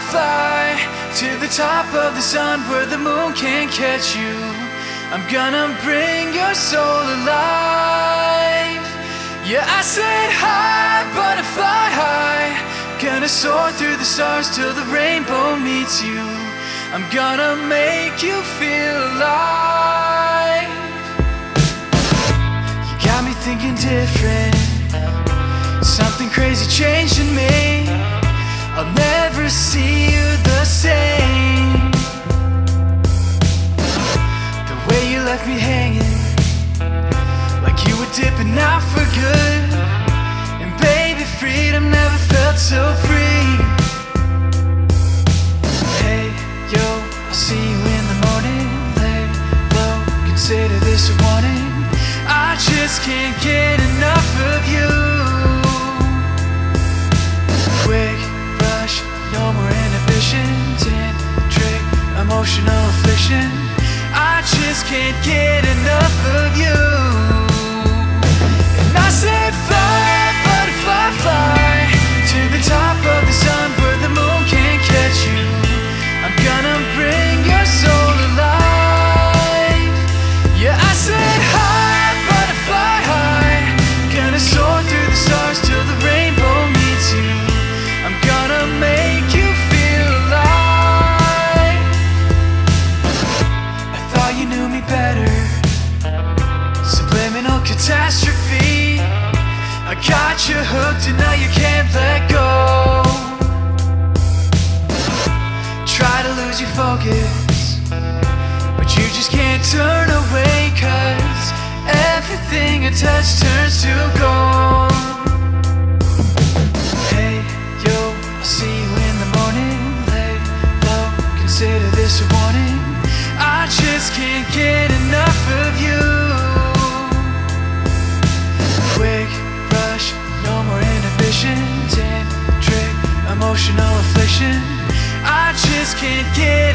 fly, to the top of the sun where the moon can't catch you. I'm gonna bring your soul alive. Yeah, I said hi, butterfly high. Gonna soar through the stars till the rainbow meets you. I'm gonna make you feel alive. You got me thinking different. Something crazy changed in me. I'll never see you the same. The way you left me hanging, like you were dipping out for good. And baby, freedom never felt so free. Hey, yo, I'll see you in the morning. Lay low, consider this a warning. I just can't get emotional affliction. I just can't get enough of you. Knew me better. Subliminal catastrophe. I got you hooked and now you can't let go. Try to lose your focus, but you just can't turn away. Cause everything I touch turns to gold. Emotional affliction. I just can't get